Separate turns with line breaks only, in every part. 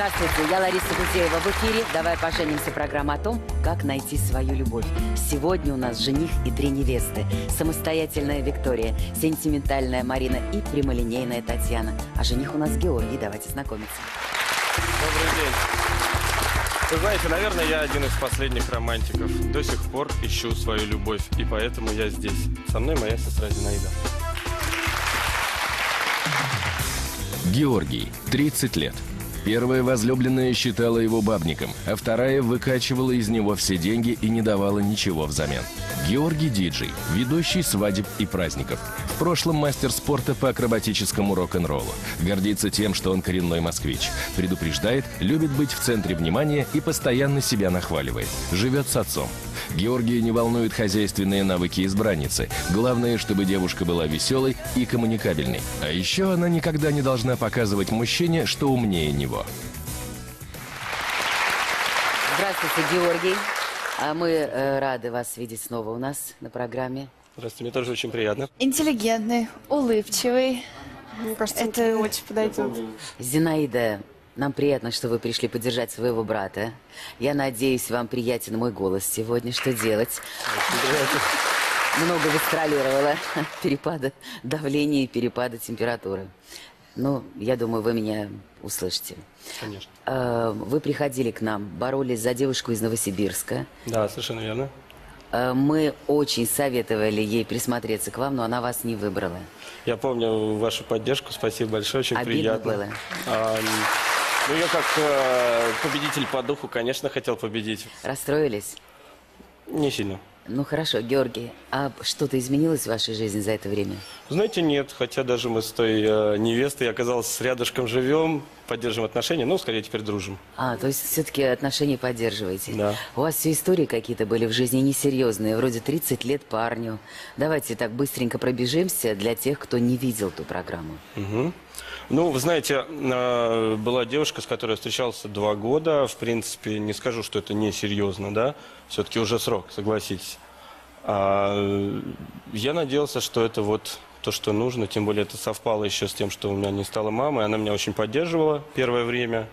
Здравствуйте, я Лариса Гузеева в эфире. Давай поженимся. Программа о том, как найти свою любовь. Сегодня у нас жених и три невесты. Самостоятельная Виктория, сентиментальная Марина и прямолинейная Татьяна. А жених у нас Георгий. Давайте знакомиться.
Добрый день. Вы знаете, наверное, я один из последних романтиков. До сих пор ищу свою любовь, и поэтому я здесь. Со мной моя сестра Зинаида.
Георгий, 30 лет. Первая возлюбленная считала его бабником, а вторая выкачивала из него все деньги и не давала ничего взамен. Георгий Диджей, ведущий свадеб и праздников. В прошлом мастер спорта по акробатическому рок-н-роллу. Гордится тем, что он коренной москвич. Предупреждает, любит быть в центре внимания и постоянно себя нахваливает. Живет с отцом. Георгия не волнуют хозяйственные навыки избранницы. Главное, чтобы девушка была веселой и коммуникабельной. А еще она никогда не должна показывать мужчине, что умнее него.
Здравствуйте, Георгий. А мы э, рады вас видеть снова у нас на программе.
Здравствуйте, мне тоже очень приятно.
Интеллигентный, улыбчивый.
Мне кажется,
Это-
это очень подойдет.
Зинаида, нам приятно, что вы пришли поддержать своего брата. Я надеюсь, вам приятен мой голос сегодня. Что делать? Много гастролировала. Перепады давления и перепады температуры. Ну, я думаю, вы меня услышите.
Конечно.
Э, Вы приходили к нам, боролись за девушку из Новосибирска.
Да, совершенно верно.
Э, Мы очень советовали ей присмотреться к вам, но она вас не выбрала.
Я помню вашу поддержку, спасибо большое, очень
Обидно
приятно.
было?
А, ну, я как э, победитель по духу, конечно, хотел победить.
Расстроились?
Не сильно.
Ну хорошо, Георгий, а что-то изменилось в вашей жизни за это время?
Знаете, нет, хотя даже мы с той э, невестой, оказалось, рядышком живем, поддерживаем отношения, ну, скорее теперь дружим.
А, то есть все-таки отношения поддерживаете?
Да.
У вас все истории какие-то были в жизни несерьезные, вроде 30 лет парню. Давайте так быстренько пробежимся для тех, кто не видел ту программу.
Мгм. Ну, вы знаете, э, была девушка, с которой я встречался два года. В принципе, не скажу, что это несерьезно, да. Все-таки уже срок, согласитесь. А, я надеялся, что это вот то, что нужно. Тем более это совпало еще с тем, что у меня не стала мамой. Она меня очень поддерживала первое время.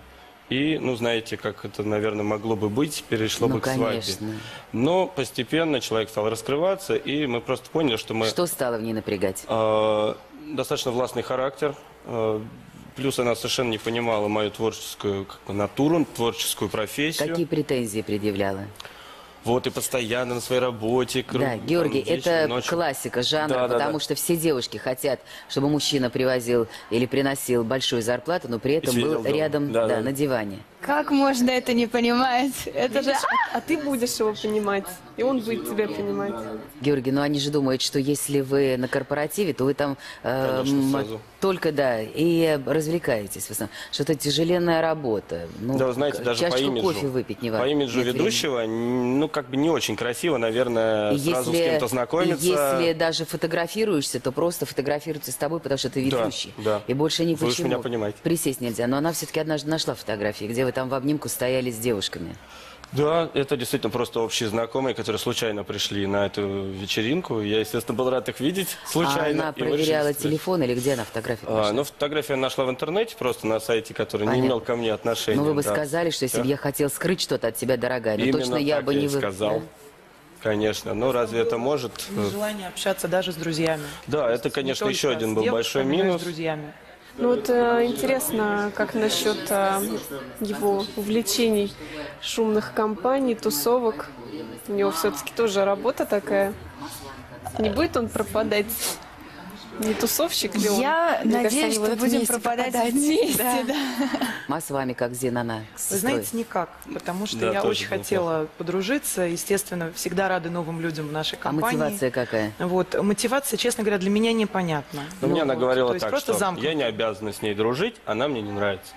И, ну, знаете, как это, наверное, могло бы быть, перешло
Ну,
бы к свадьбе.
конечно.
Но постепенно человек стал раскрываться, и мы просто поняли, что мы...
Что стало в ней напрягать?
Э, достаточно властный характер. Э, Плюс она совершенно не понимала мою творческую как бы, натуру, творческую профессию.
Какие претензии предъявляла?
Вот и постоянно на своей работе. кру-
Да, Георгий,
там, вечером,
это
ночью.
классика жанра,
Да, да,
потому
да.
что все девушки хотят, чтобы мужчина привозил или приносил большую зарплату, но при этом был
дома.
рядом
Да,
да,
да.
на диване.
Как можно это не понимать? Это же...
Видишь, а, а ты будешь его понимать, и он будет тебя понимать.
Георгий, ну они же думают, что если вы на корпоративе, то вы там э,
Конечно,
только, да, и развлекаетесь в основном. Что это тяжеленная работа. Ну,
Да, вы знаете, даже по имиджу.
кофе выпить не
По имиджу
нет
ведущего, н- ну, как бы не очень красиво, наверное,
времени. И
сразу
если,
с кем-то
и
знакомиться.
если даже фотографируешься, то просто фотографируются с тобой, потому что ты
Да,
ведущий.
да.
И больше ни
Вы
почему.
меня понимаете.
Присесть нельзя. Но она все-таки однажды нашла фотографии, где вы там в обнимку стояли с девушками.
Да, это действительно просто общие знакомые, которые случайно пришли на эту вечеринку. Я, естественно, был рад их видеть случайно.
а она
и мы решили
проверяла
встретиться.
телефон или где она фотографию
А,
нашла?
ну, фотографию я нашла в интернете, просто на сайте, который
Понятно.
не имел ко мне отношения.
Ну, вы бы
да.
сказали, что если бы я хотел скрыть что-то от тебя, дорогая, ну
Именно
точно я
так
бы
я
не
и
вы...
сказал.
Да?
Конечно. Но разве это может?
Желание общаться даже с друзьями.
Да, это,
Не
конечно,
только
еще
с
один был большой
девушками, но и
минус.
с друзьями.
Ну вот э, интересно, как насчет э, его увлечений шумных компаний, тусовок. У него все-таки тоже работа такая. Не будет он пропадать? Не тусовщик ли он?
Я
Мне кажется,
надеюсь,
они
что будем
вместе
пропадать
пропадать.
вместе,
Да.
да.
А с вами как Зинана?
Вы знаете, никак, потому что
Да,
я очень
неплохо.
хотела подружиться. Естественно, всегда рады новым людям в нашей
А
компании.
мотивация какая?
Вот, мотивация, честно говоря, для меня непонятна.
Но мне
Ну
она
вот,
говорила
то есть
так,
просто
что
замкнуто.
я не обязана с ней дружить, она мне не нравится.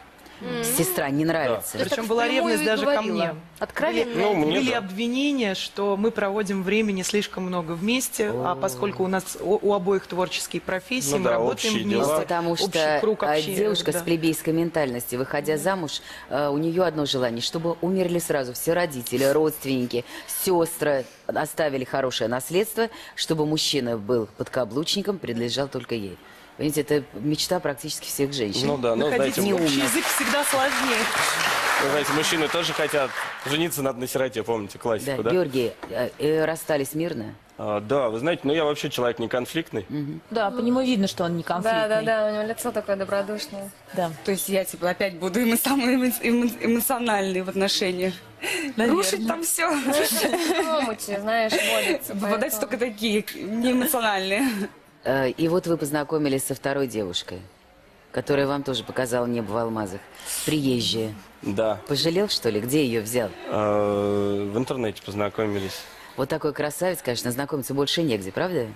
Сестра не нравится.
Причем была ревность даже ко мне.
Откровенно.
Ну, мне
Были
да.
обвинения, что мы проводим времени слишком много вместе, а поскольку у нас у, у обоих творческие профессии,
Ну
мы
да,
работаем вместе.
дела.
Потому
общий
что
круг
а,
общения,
девушка
да.
с плебейской ментальностью, выходя замуж, э, у нее одно желание, чтобы умерли сразу все родители, родственники, сестры, оставили хорошее наследство, чтобы мужчина был подкаблучником, принадлежал только ей. Понимаете, это мечта практически всех женщин.
Ну да, ну
Находить
знаете,
общий язык всегда сложнее.
вы знаете, мужчины тоже хотят жениться надо на сироте, помните
Да,
классику, да?
Георгий, э, э, расстались мирно?
А, да, вы знаете, ну я вообще человек не конфликтный.
Да, по нему видно, что он не конфликтный.
Да, да, да, у него лицо такое добродушное.
Да.
То есть я типа опять буду эмо- самый эмо- эмо- эмоциональный в отношениях. Рушить там все.
В омуте, знаешь, водится.
Попадаются только такие неэмоциональные.
И вот вы познакомились со второй девушкой, которая вам тоже показала небо в алмазах. Приезжая.
Да.
Пожалел, что ли? Где ее взял?
А, в интернете познакомились.
Вот такой красавец, конечно, знакомиться больше негде, правда?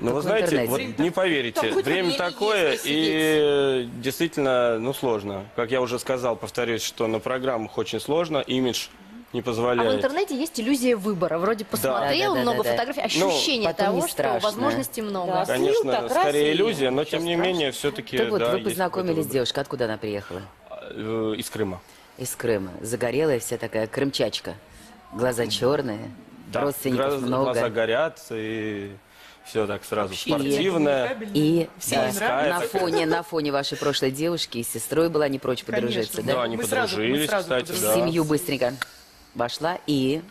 Ну, вы знаете, вот не поверите,
Какое-то
время такое, и действительно, ну, сложно. Как я уже сказал, повторюсь, что на программах очень сложно, имидж не
А в
позволяет.
интернете есть иллюзия выбора. Вроде посмотрел
Да, да,
много
да, да.
фотографий,
Ну,
ощущение того, что
страшно.
возможностей много.
Конечно,
Слил-то,
скорее иллюзия, но тем не менее, все-таки,
Так вот,
да,
вы познакомились с девушкой. Откуда она приехала?
выбор. Э, Из Крыма.
Из Крыма. Загорелая вся такая крымчачка. Глаза черные,
Да,
родственников
глаза,
много.
глаза горят, и все так сразу
Общение
спортивное.
И
Всем
да,
нравится.
на фоне, на фоне вашей прошлой девушки и с сестрой была не прочь подружиться,
Конечно,
да?
Да, они
Мы сразу- мы
подружились,
сразу
кстати,
подружились.
В
да.
семью быстренько вошла и...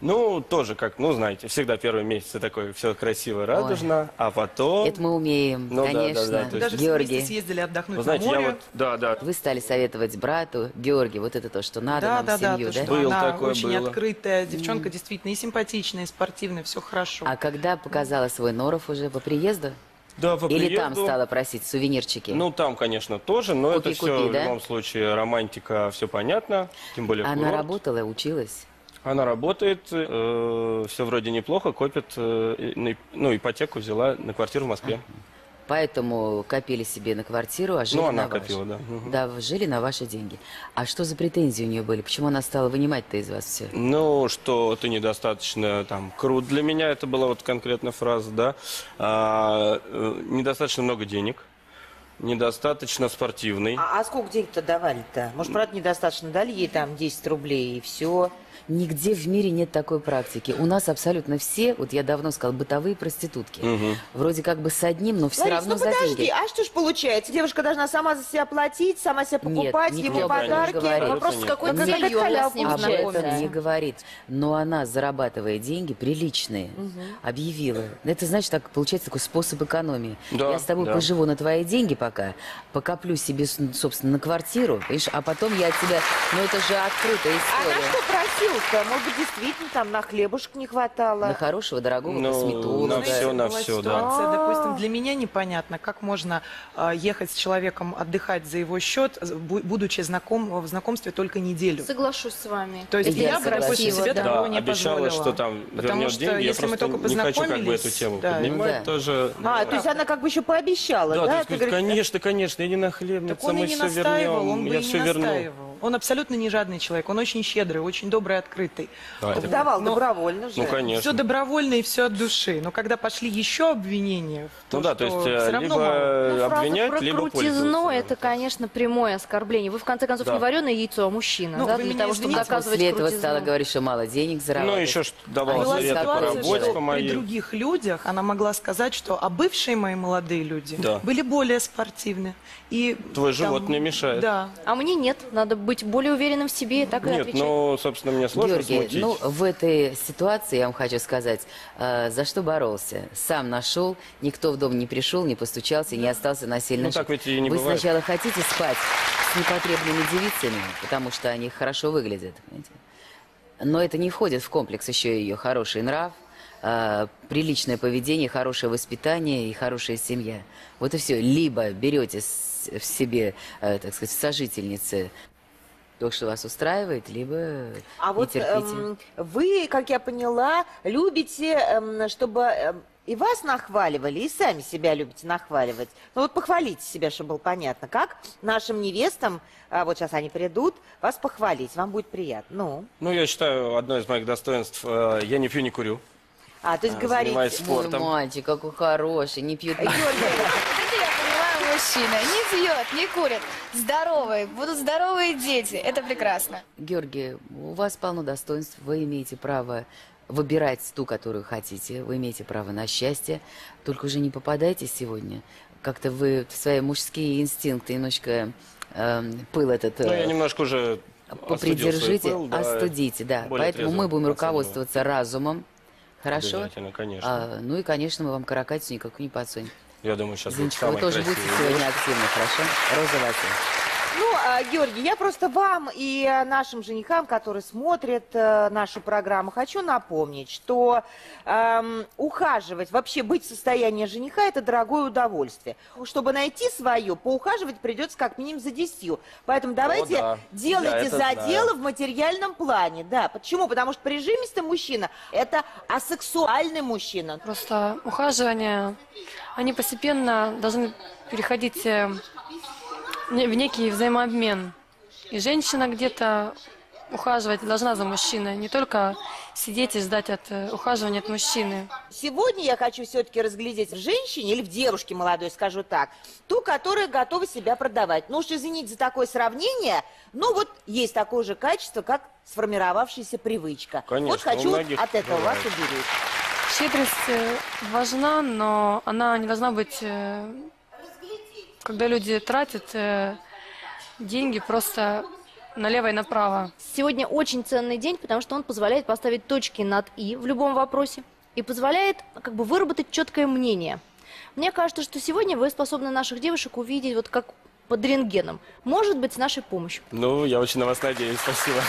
Ну, тоже как, ну, знаете, всегда первые месяцы такое все красиво, радужно, а потом...
Это мы умеем,
Ну да, да,
конечно.
да, то есть-
Даже
Георгий,
съездили отдохнуть
Вы знаете,
на
я
море.
вот, да, да,
вы стали советовать брату, Георгий, вот это то, что надо
Да,
нам
да,
семью,
то,
да?
что
Был
она
такое,
очень
было.
открытая девчонка, действительно, и симпатичная, и спортивная, все хорошо.
А когда показала свой норов уже по приезду?
Да, по
Или там стала просить сувенирчики?
Ну, там, конечно, тоже, но
Купи,
это все
купи,
в
да?
любом случае романтика, все понятно, тем более
Она
курорт.
работала, училась?
Она работает, все вроде неплохо, копит, э, ну, ипотеку взяла на квартиру в Москве.
Поэтому копили себе на квартиру, а жили
Ну, она
на ваши.
копила, да. Мгм.
Да, жили на ваши деньги. А что за претензии у нее были? Почему она стала вынимать-то из вас все?
Ну, что ты недостаточно там крут для меня, это была вот конкретная фраза, да. А, э, недостаточно много денег, недостаточно спортивный.
А, а сколько денег-то давали-то? Может, правда, недостаточно дали ей там 10 рублей и все?
Нигде в мире нет такой практики. У нас абсолютно все, вот я давно сказал, бытовые проститутки. Вроде как бы с одним, но все
Ларис,
равно
ну
за
подожди,
деньги.
а что ж получается? Девушка должна сама за себя платить, сама себя
Нет,
покупать,
никто
ему подарки.
говорит.
Вопрос,
нет.
с какой
Ну,
целью она с ним
Об этом не говорит. Но она, зарабатывая деньги, приличные, объявила. Это, значит, так получается такой способ экономии.
Да,
я с тобой
да.
поживу на твои деньги пока, покоплю себе, собственно, на квартиру, понимаешь, а потом я от тебя... Ну, это же открытая
А
история.
что просил-то? Может быть, действительно там на хлебушек не хватало?
На хорошего, дорогого
Ну,
косметолога.
на всё, на всё, да.
ситуация,
А.
допустим, для меня непонятно, как можно а, ехать с человеком отдыхать за его счет, будучи знаком в знакомстве только неделю.
Соглашусь с вами.
То есть
Это
я бы, допустим, себе
да.
такого
Да,
не
обещала,
позволила.
что там
Потому что
деньги, я
если мы
просто
только
не хочу как бы
познакомились,
эту тему
да,
поднимать,
да.
тоже...
А, то есть она как бы еще пообещала,
Да,
да? Ты
говорит,
говоришь,
конечно, конечно, иди на хлебницу,
Так он
мы
и не
все
настаивал,
вернем,
он бы
я
и
все
не
верну.
настаивал. Он абсолютно не жадный человек, он очень щедрый, очень добрый, открытый.
Да, это-
Давал
Но-
добровольно же.
Ну, конечно.
Все добровольно и все от души. Но когда пошли еще обвинения, в
Ну
то,
да, то есть э,
всё равно
либо
мало.
Ну, фраза
обвинять,
про
либо
крутизну это, конечно, прямое оскорбление. Вы, в конце концов,
Да.
не вареное яйцо, а мужчина,
Ну,
да, для того, чтобы
извините,
доказывать
После этого
крутизну.
стала говорить, что мало денег
Ну,
зарабатывать.
еще что
А
давала
была
совет по работе,
что
по
при
моей.
других людях она могла сказать, что а бывшие мои молодые люди
Да.
были более спортивны. И
Твой
там,
живот не мешает.
Да.
А мне нет, надо быть более уверенным в себе и так и
Нет,
отвечать.
ну, собственно, мне сложно
Георгий,
смутить.
ну, в этой ситуации, я вам хочу сказать, э, за что боролся? Сам нашел, никто в дом не пришел, не постучался, не остался насильно.
Ну, так ведь и не
Вы
бывает.
сначала хотите спать с непотребными девицами, потому что они хорошо выглядят, понимаете? Но это не входит в комплекс еще ее хороший нрав, э, приличное поведение, хорошее воспитание и хорошая семья. Вот и все. Либо берете с- в себе, э, так сказать, в сожительнице то, что вас устраивает, либо
А
не
вот
терпите.
эм, вы, как я поняла, любите, эм, чтобы эм, и вас нахваливали, и сами себя любите нахваливать. Ну вот похвалите себя, чтобы было понятно, как нашим невестам, а, вот сейчас они придут, вас похвалить, вам будет приятно. Ну,
Ну, я считаю, одно из моих достоинств, э, я не пью, не курю.
а, то есть
А,
говорить...
занимаюсь
Мой
спортом.
мальчик, какой хороший, не
я понимаю, мужчина. Не пьет, не курит. Здоровый. Будут здоровые дети. Это прекрасно.
Георгий, у вас полно достоинств, вы имеете право выбирать ту, которую хотите, вы имеете право на счастье, только уже не попадайте сегодня как-то вы свои мужские инстинкты немножко эм, пыл этот
Ну,
э,
я немножко уже
попридержите,
пыл, да,
остудите, да. Поэтому мы будем руководствоваться разумом. Хорошо?
Обязательно, конечно.
А, ну и, конечно, мы вам каракатицу никакую не подсунем.
Я думаю, сейчас будет
Зиночка, вы
самый
тоже
красивый
будете сегодня активны, хорошо? Роза.
Ну, а, Георгий, я просто вам и нашим женихам, которые смотрят э, нашу программу, хочу напомнить, что эм, ухаживать, вообще быть в состоянии жениха – это дорогое удовольствие. Чтобы найти свое, поухаживать придется как минимум за десятью. Поэтому давайте
да.
делайте
это знаю.
задело в материальном плане. Да, почему? Потому что прижимистый мужчина – это асексуальный мужчина.
Просто ухаживания, они постепенно должны переходить э, в некий взаимообмен. И женщина где-то ухаживать должна за мужчиной, не только сидеть и ждать от э, ухаживания от мужчины.
Сегодня я хочу все-таки разглядеть в женщине или в девушке молодой, скажу так, ту, которая готова себя продавать. Ну уж извините за такое сравнение, но вот есть такое же качество, как сформировавшаяся привычка.
Конечно,
вот хочу от этого вас
бывает.
уберечь.
Щедрость э, важна, но она не должна быть, э, когда люди тратят э, деньги просто налево и направо.
Сегодня очень ценный день, потому что он позволяет поставить точки над «и» в любом вопросе и позволяет как бы выработать четкое мнение. Мне кажется, что сегодня вы способны наших девушек увидеть вот как под рентгеном. Может быть, с нашей помощью.
Ну, я очень на вас надеюсь, спасибо.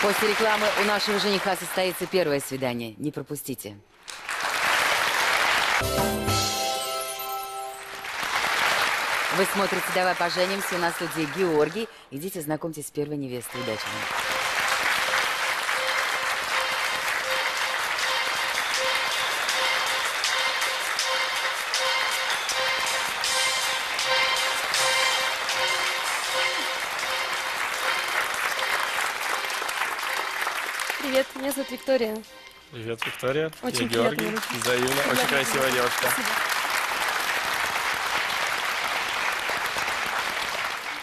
После рекламы у нашего жениха состоится первое свидание. Не пропустите. Вы смотрите «Давай поженимся». В студии Георгий. Идите знакомьтесь с первой невестой. Удачи вам.
Привет, меня зовут Виктория.
Привет, Виктория.
Очень
Я Георгий.
приятно.
Взаимно. Очень
Приятно.
красивая девушка.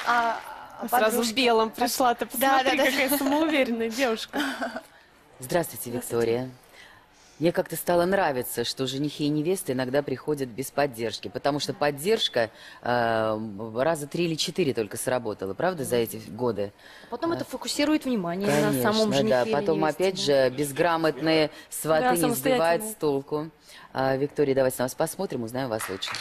А Сразу в белом пришла. Ты посмотри, какая самоуверенная девушка.
Здравствуйте, Виктория. Мне как-то стало нравиться, что женихи и невесты иногда приходят без поддержки, потому что поддержка э, раза три или четыре только сработала, правда, за эти годы?
Потом это фокусирует внимание
Конечно,
на самом женихе
да. Потом
невесте.
опять же безграмотные сваты
Да,
не сбивают с толку. А, Виктория, давайте на вас посмотрим, узнаем вас лучше.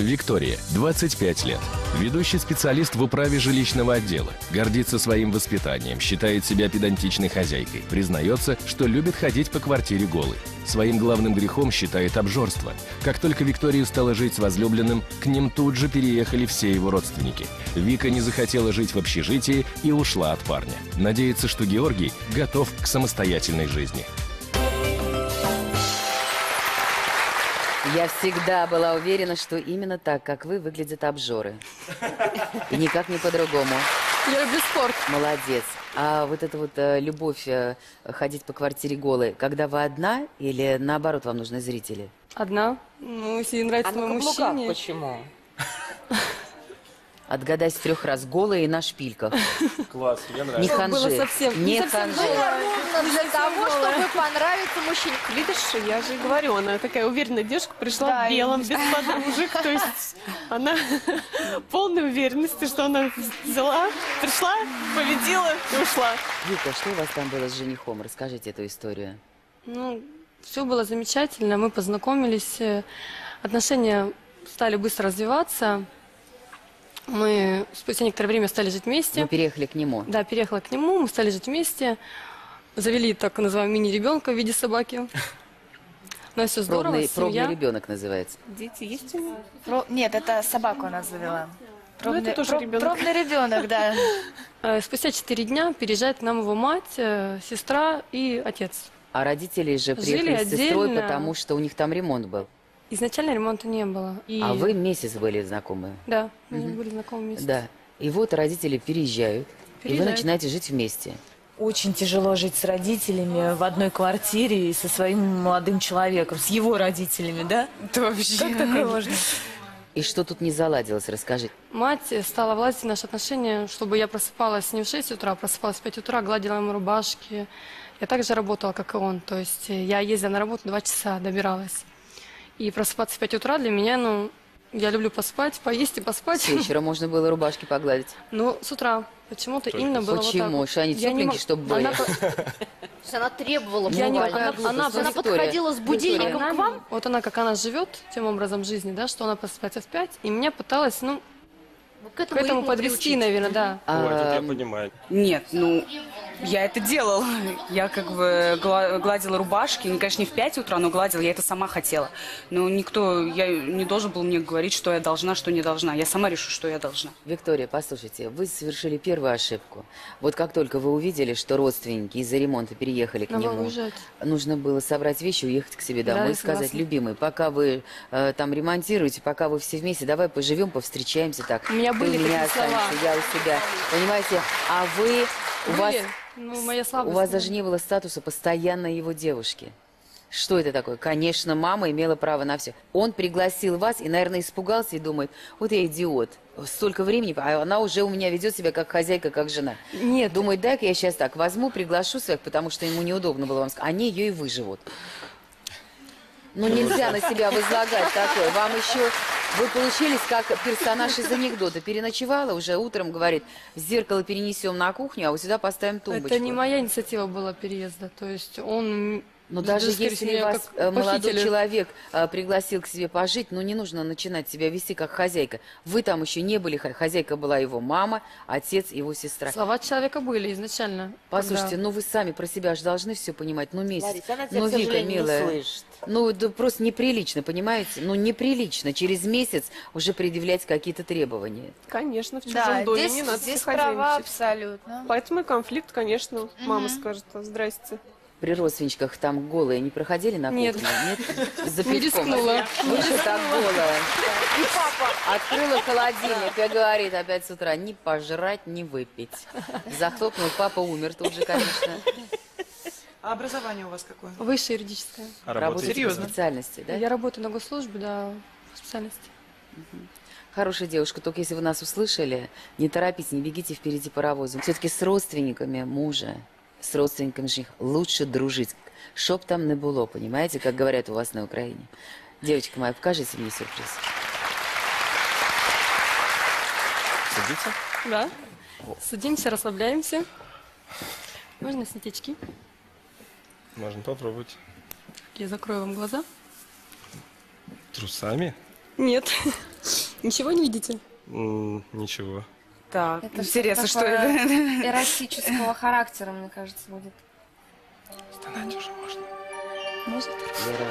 Виктория, 25 лет. Ведущий специалист в управе жилищного отдела. Гордится своим воспитанием, считает себя педантичной хозяйкой. Признается, что любит ходить по квартире голой. Своим главным грехом считает обжорство. Как только Виктория стала жить с возлюбленным, к ним тут же переехали все его родственники. Вика не захотела жить в общежитии и ушла от парня. Надеется, что Георгий готов к самостоятельной жизни.
Я всегда была уверена, что именно так, как вы, выглядят обжоры. И никак не по-другому.
Я люблю спорт.
Молодец. А вот эта вот э, любовь э, ходить по квартире голой, когда вы одна или наоборот вам нужны зрители?
Одна. Ну, если нравится
А на
моему
каблуках
мужчине.
почему?
Отгадай с трех раз голая и на шпильках.
Класс, мне
Не
нравится.
ханжи.
было совсем-
Не
не совсем
ханжи.
Ровно для того, чтобы понравиться мужчине.
Видишь, я же и говорю, она такая уверенная девушка, пришла
Да,
в белом, без подружек, то есть она полной уверенности, что она взяла, пришла, победила и ушла.
Вика, что у вас там было с женихом? Расскажите эту историю.
Ну, все было замечательно. Мы познакомились, э, отношения стали быстро развиваться. Мы спустя некоторое время стали жить вместе.
Вы переехали к нему.
Да, переехала к нему, мы стали жить вместе. Завели так называемый мини-ребенка в виде собаки. Но все здорово,
Пробный,
семья.
пробный ребенок называется.
Дети есть у него?
Про- Нет, это собаку она завела.
Ну, это тоже
про-
ребенок.
Пробный ребенок, да.
Э, Спустя четыре дня переезжает к нам его мать, э, сестра и отец.
А родители же
Жили
приехали с сестрой,
отдельно.
потому что у них там ремонт был.
Изначально ремонта не было. И...
А вы месяц были знакомы.
Да, мы были знакомы вместе.
Да. И вот родители переезжают, и вы
Переезжают.
начинаете жить вместе.
Очень тяжело жить с родителями в одной квартире и со своим молодым человеком, с его родителями, да?
Это вообще...
Как такое можно?
И что тут не заладилось, расскажите.
Мать стала влазить в наши отношения, чтобы я просыпалась не в 6 утра, а просыпалась в 5 утра, гладила ему рубашки. Я также работала, как и он. То есть я ездила на работу два часа, добиралась. И просыпаться в 5 утра для меня, ну, я люблю поспать, поесть и поспать.
С вечера можно было рубашки погладить.
Ну, с утра. Почему-то именно было
Почему?
вот так.
Что они
Я
тепленькие, чтобы были?
Она
требовала
Я не
Она,
она
подходила с будильником
Она-
к вам?
Вот она, как она живет тем образом жизни, да, что она просыпается в 5, и меня пыталась, ну,
к
к
этому
подвести, наверное, да.
Ой, я
А,
понимаю.
Нет, ну, я это делала. Я как бы гла- гладила рубашки. Ну, конечно, не в 5 утра, но гладила. Я это сама хотела. Но никто, я не должен был мне говорить, что я должна, что не должна. Я сама решу, что я должна.
Виктория, послушайте, вы совершили первую ошибку. Вот как только вы увидели, что родственники из-за ремонта переехали к
Надо
нему,
уезжать.
нужно было собрать вещи, уехать к себе
Да,
домой
я
и сказать,
согласна.
любимый, пока вы э, там ремонтируете, пока вы все вместе, давай поживем, повстречаемся так.
У меня
Ты
были
у меня
такие слова.
я у себя. Понимаете, а вы, у вас.
Ну, моя
у
слабость.
вас даже не было статуса постоянной его девушки. Что это такое? Конечно, мама имела право на все. Он пригласил вас и, наверное, испугался и думает, вот я идиот. Столько времени, а она уже у меня ведет себя как хозяйка, как жена.
Нет.
Думает, дай-ка я сейчас так возьму, приглашу своих, потому что ему неудобно было вам сказать. Они ее и выживут. Ну, нельзя на себя возлагать такое. Вам еще... Вы получились как персонаж из анекдота. Переночевала, уже утром говорит, зеркало перенесем на кухню, а вот сюда поставим тумбочку.
Это не моя инициатива была переезда. То есть он...
Но даже
скорее
если
всего,
вас э, молодой
похитили.
человек э, пригласил к себе пожить, ну не нужно начинать себя вести как хозяйка. Вы там еще не были, хо- хозяйка была его мама, отец, его сестра.
Слова человека были изначально.
Послушайте,
когда-
ну вы сами про себя же должны все понимать. Ну месяц.
Лариса, она тебя,
ну
к сожалению, не
милая.
слышит.
Ну это просто неприлично, понимаете? Ну неприлично через месяц уже предъявлять какие-то требования.
Конечно, в чужом
Да,
доме
здесь,
не надо
здесь права абсолютно.
Поэтому и конфликт, конечно. Мама скажет, «А, здрасте.
При родственничках там голые не проходили на кухню?
Нет.
Нет? За
Не
пивком?
рискнула.
Что так голая? И папа открыла холодильник и говорит опять с утра, ни пожрать, ни выпить. Захлопнул, папа умер тут же, конечно.
А образование у вас какое?
Высшее юридическое.
А
Работаете
работаете?
по
Серьезно?
специальности, да?
Я работаю на госслужбе, да, по специальности.
Хорошая девушка, только если вы нас услышали, не торопитесь, не бегите впереди паровоза. Все-таки с родственниками мужа, с родственниками жениха лучше дружить. Чтоб там не было, понимаете, как говорят у вас на Украине. Девочка моя, покажите мне сюрприз.
Садиться?
Да. Садимся, расслабляемся. Можно снять очки?
Можно попробовать.
Я закрою вам глаза.
Трусами?
Нет. Ничего не видите?
М, Ничего.
Так,
Это
интересно, что
такое
это?
Эротического характера, мне кажется, будет.
Стонать уже можно.
Может?
Вера,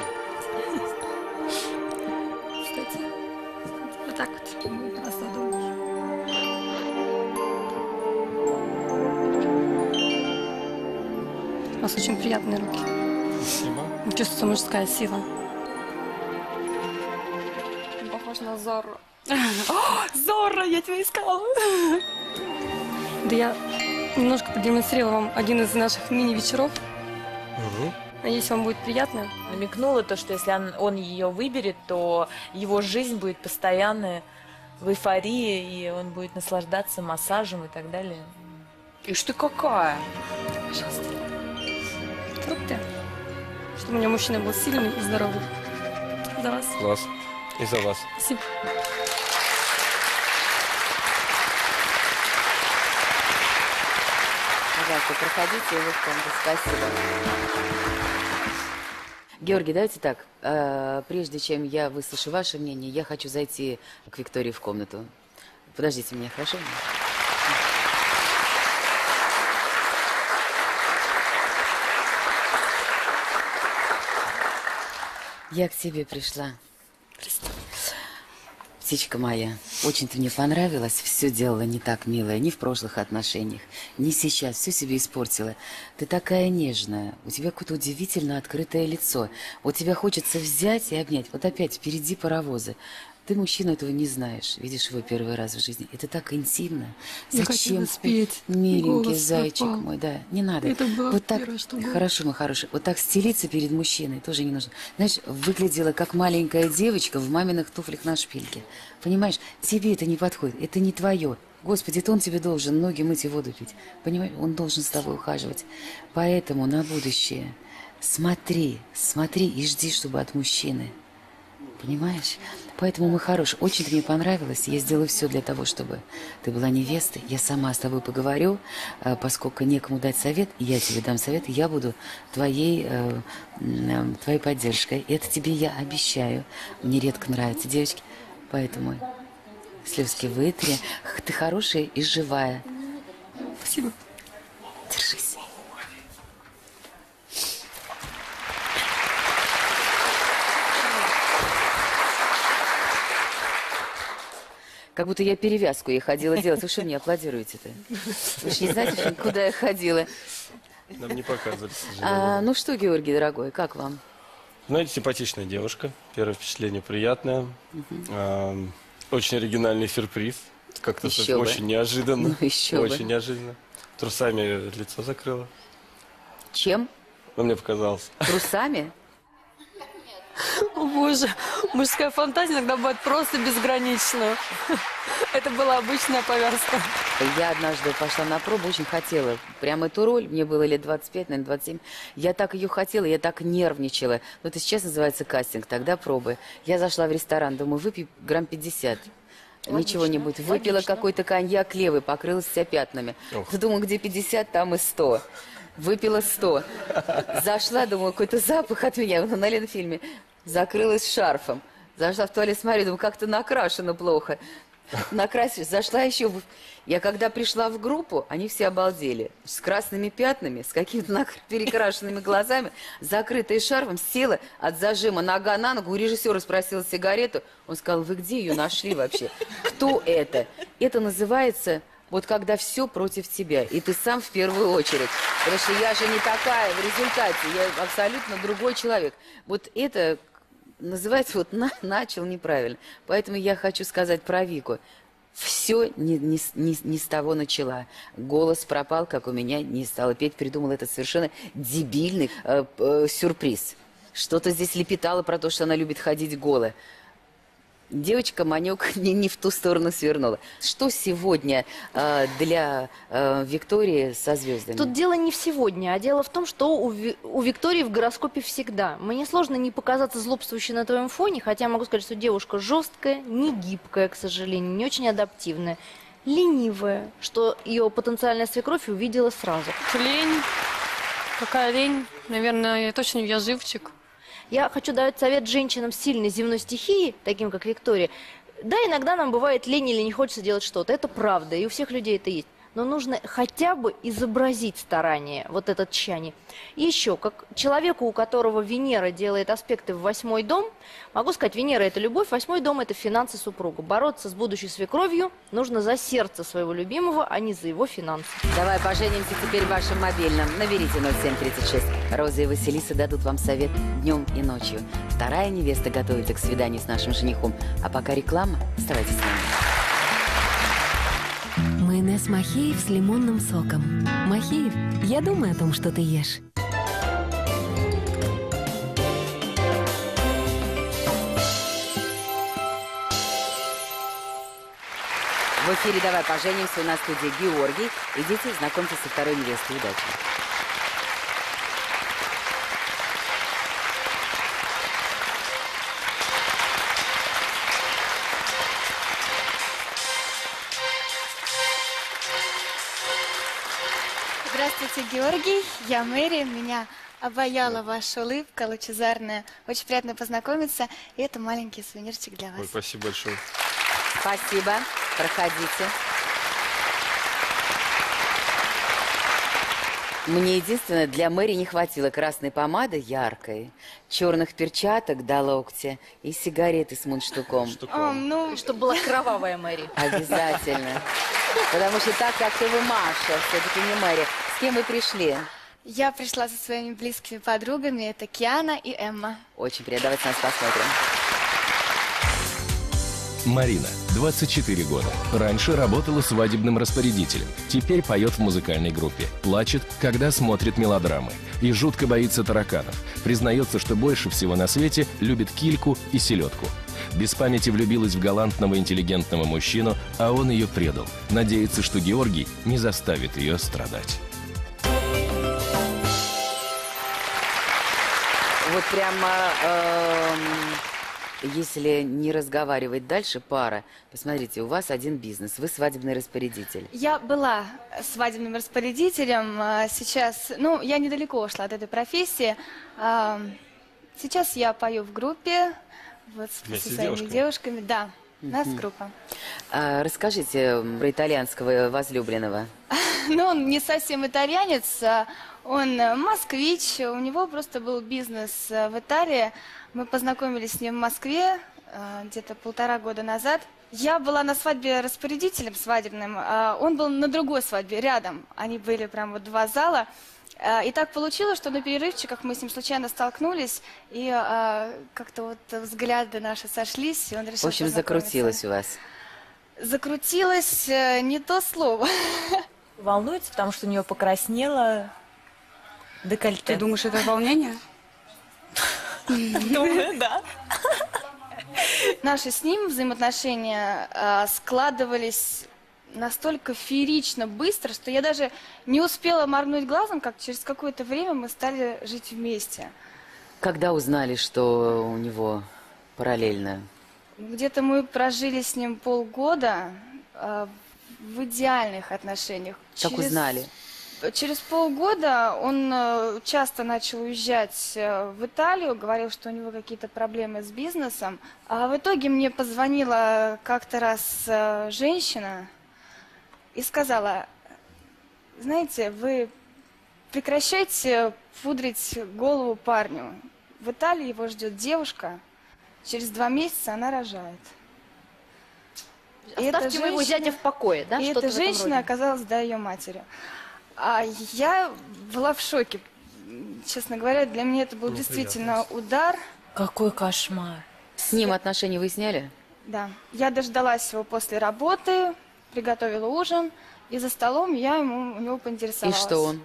Кстати. Вот так вот. Будет расслабленно. У вас очень приятные руки.
Спасибо.
Чувствуется мужская сила.
Похож на Зорро.
Зора, я тебя искала.
Да я немножко продемонстрировала вам один из наших мини-вечеров.
Мгм.
Надеюсь, вам будет приятно.
Намекнула то, что если он, он ее выберет, то его жизнь будет постоянно в эйфории, и он будет наслаждаться массажем и так далее.
Ишь ты какая.
Пожалуйста. Трудьте. Чтобы у меня мужчина был сильный и здоровый. За вас.
Класс. И за вас.
Спасибо.
Пожалуйста, проходите, и вот там, спасибо. Георгий, давайте так. э, Прежде чем я выслушаю ваше мнение, я хочу зайти к Виктории в комнату. Подождите меня, хорошо? Я к тебе пришла. Птичка моя, очень ты мне понравилась, все делала не так, милая, ни в прошлых отношениях, ни сейчас, все себе испортила. Ты такая нежная, у тебя какое-то удивительно открытое лицо. Вот тебя хочется взять и обнять. Вот опять впереди паровозы. Ты, мужчина, этого не знаешь. Видишь его первый раз в жизни. Это так интимно.
Я
Зачем?
спеть.
Миленький
Голос
зайчик
пропал.
мой, да. Не надо.
Это было
вот так.
первое, что было.
Хорошо, мой хороший. Вот так стелиться перед мужчиной тоже не нужно. Знаешь, выглядела как маленькая девочка в маминых туфлях на шпильке. Понимаешь, тебе это не подходит. Это не твое. Господи, это он тебе должен ноги мыть и воду пить. Понимаешь, он должен с тобой ухаживать. Поэтому на будущее смотри, смотри и жди, чтобы от мужчины Понимаешь? Поэтому, мой хороший, очень ты мне понравилась. Я сделаю все для того, чтобы ты была невестой. Я сама с тобой поговорю, э, поскольку некому дать совет, и я тебе дам совет, и я буду твоей, э, э, твоей поддержкой. Это тебе я обещаю. Мне редко нравятся девочки, поэтому слезки вытри. Ты хорошая и живая.
Спасибо.
Держись. Как будто я перевязку ей ходила делать. Вы что мне аплодируете-то? Вы же не знаете, куда я ходила?
Нам не показывали, к сожалению.
А, ну что, Георгий, дорогой, как вам?
Знаете, симпатичная девушка. Первое впечатление приятное. А, очень оригинальный сюрприз. Как-то
бы.
очень неожиданно.
Ну, еще бы.
очень неожиданно. Трусами лицо закрыла.
Чем?
Но мне показалось.
Трусами?
О боже, мужская фантазия иногда бывает просто безгранична. Это была обычная повязка.
Я однажды пошла на пробу, очень хотела. Прям эту роль, мне было лет 25, наверное, 27. Я так ее хотела, я так нервничала. Ну, это сейчас называется кастинг, тогда пробы. Я зашла в ресторан, думаю, выпью грамм 50. Ничего не будет. Выпила какой-то коньяк левый, покрылась вся пятнами.
Ох.
Думаю, где 50, там и 100. Выпила 100. Зашла, думаю, какой-то запах от меня на Ленфильме. Закрылась шарфом. Зашла в туалет, смотрю, думаю, как-то накрашено плохо. Накрасилась, зашла еще. Я когда пришла в группу, они все обалдели. С красными пятнами, с какими-то нак- перекрашенными глазами, закрытая шарфом, села от зажима нога на ногу. У режиссера спросила сигарету. Он сказал, вы где ее нашли вообще? Кто это? Это называется вот когда все против тебя, и ты сам в первую очередь. Потому что я же не такая в результате, я абсолютно другой человек. Вот это называется вот на- начал неправильно. Поэтому я хочу сказать про Вику. Все не, не, не, не с того начала. Голос пропал, как у меня не стало петь. Придумал этот совершенно дебильный э, э, сюрприз. Что-то здесь лепетало про то, что она любит ходить голая. Девочка манек не, не в ту сторону свернула. Что сегодня э, для э, Виктории со звездами?
Тут дело не в сегодня, а дело в том, что у, Ви- у Виктории в гороскопе всегда. Мне сложно не показаться злобствующей на твоем фоне, хотя могу сказать, что девушка жесткая, не гибкая, к сожалению, не очень адаптивная, ленивая, что ее потенциальная свекровь увидела сразу.
Лень. Какая лень? Наверное, я точно я живчик.
Я хочу дать совет женщинам сильной земной стихией, таким как Виктория. Да, иногда нам бывает лень или не хочется делать что-то. Это правда, и у всех людей это есть. Но нужно хотя бы изобразить старание, вот это тщание. И еще, как человеку, у которого Венера делает аспекты в восьмой дом, могу сказать, Венера – это любовь, восьмой дом – это финансы супруга. Бороться с будущей свекровью нужно за сердце своего любимого, а не за его финансы.
Давай поженимся теперь в вашем мобильном. Наберите 0736. Роза и Василиса дадут вам совет днем и ночью. Вторая невеста готовится к свиданию с нашим женихом. А пока реклама. Оставайтесь с нами.
Майонез Махеев с лимонным соком. Махеев, я думаю о том, что ты ешь.
В эфире «Давай поженимся» у нас в студии Георгий. Идите, знакомьтесь со второй невестой. Удачи.
Георгий. Я Мэри. Меня обаяла ваша улыбка лучезарная. Очень приятно познакомиться. И это маленький сувенирчик для вас.
Ой, спасибо большое.
Спасибо. Проходите. Мне единственное, для Мэри не хватило красной помады яркой, черных перчаток до локтя и сигареты с мундштуком.
А, ну, чтобы была кровавая Мэри.
Обязательно. Потому что так, как вы, Маша, все-таки не Мэри. С кем вы пришли?
Я пришла со своими близкими подругами. Это Киана и Эмма.
Очень приятно. Давайте нас посмотрим.
Марина, 24 года. Раньше работала свадебным распорядителем. Теперь поет в музыкальной группе. Плачет, когда смотрит мелодрамы. И жутко боится тараканов. Признается, что больше всего на свете любит кильку и селедку. Без памяти влюбилась в галантного интеллигентного мужчину, а он ее предал. Надеется, что Георгий не заставит ее страдать.
Вот прямо эм, если не разговаривать дальше, пара, посмотрите, у вас один бизнес, вы свадебный распорядитель.
Я была свадебным распорядителем, а сейчас, ну, я недалеко ушла от этой профессии. А, Сейчас я пою в группе, вот с-
Вместе
со своими
девушками?
девушками, да, у нас группа.
А, расскажите про итальянского возлюбленного.
Ну, он не совсем итальянец, а он э, москвич, у него просто был бизнес э, в Италии. Мы познакомились с ним в Москве э, где-то полтора года назад. Я была на свадьбе распорядителем свадебным, а он был на другой свадьбе, рядом. Они были прям вот два зала. И так получилось, что на перерывчиках мы с ним случайно столкнулись, и как-то вот взгляды наши сошлись, и он решил
В общем, закрутилось у вас.
Закрутилось не то слово.
Волнуется, потому что у нее покраснело декольте.
Ты думаешь, это волнение?
Думаю, да.
Наши с ним взаимоотношения э, складывались настолько феерично быстро, что я даже не успела моргнуть глазом, как через какое-то время мы стали жить вместе.
Когда узнали, что у него параллельно?
Где-то мы прожили с ним полгода э, в идеальных отношениях.
Как
Через-
узнали?
Через полгода он э, часто начал уезжать э, в Италию, говорил, что у него какие-то проблемы с бизнесом. А в итоге мне позвонила как-то раз э, женщина и сказала, знаете, вы прекращайте пудрить голову парню. В Италии его ждет девушка, через два месяца она рожает. И эта
Оставьте моего
женщина-
зятя в покое, да?
И эта женщина оказалась, да, ее матерью. А я была в шоке. Честно говоря, для меня это был действительно удар.
Какой кошмар.
С ним отношения выясняли?
Да. Я дождалась его после работы, приготовила ужин, и за столом я ему, у него
И
поинтересовалась.
что он?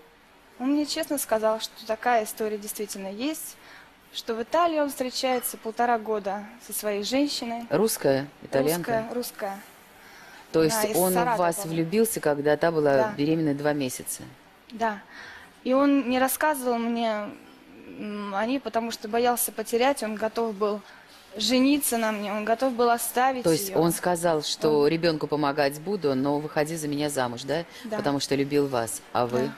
Он мне честно сказал, что такая история действительно есть, что в Италии он встречается полтора года со своей женщиной.
Русская, итальянка?
Русская, русская.
То есть
Да, из
он в
Саратова,
вас
по-моему.
влюбился, когда та была
Да.
беременна два месяца?
Да. И он не рассказывал мне о ней, потому что боялся потерять. Он готов был жениться на мне, он готов был оставить
То есть
ее.
он сказал, что ребенку помогать буду, но выходи за меня замуж, да?
Да.
Потому что любил вас. А вы?
Да.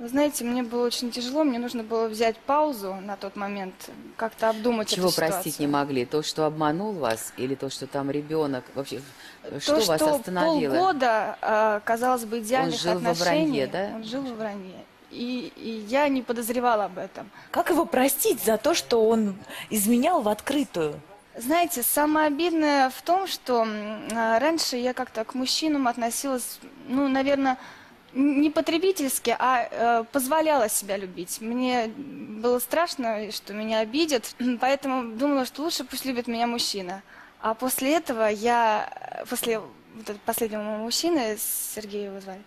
Вы знаете, мне было очень тяжело, мне нужно было взять паузу на тот момент, как-то обдумать
Чего
эту
простить не
ситуацию.
могли? То, что обманул вас, или то, что там ребенок? Вообще, что
То,
вас
что
остановило?
полгода, э, казалось бы, идеальных
жил во
отношений,
вранье, да?
он жил во вранье. И, и я не подозревала об этом.
Как его простить за то, что он изменял в открытую?
Знаете, самое обидное в том, что а, раньше я как-то к мужчинам относилась, ну, наверное, не потребительски, а э, позволяла себя любить. Мне было страшно, что меня обидят, поэтому думала, что лучше пусть любит меня мужчина. А после этого я, э, после вот последнего моего мужчины, Сергея его звали,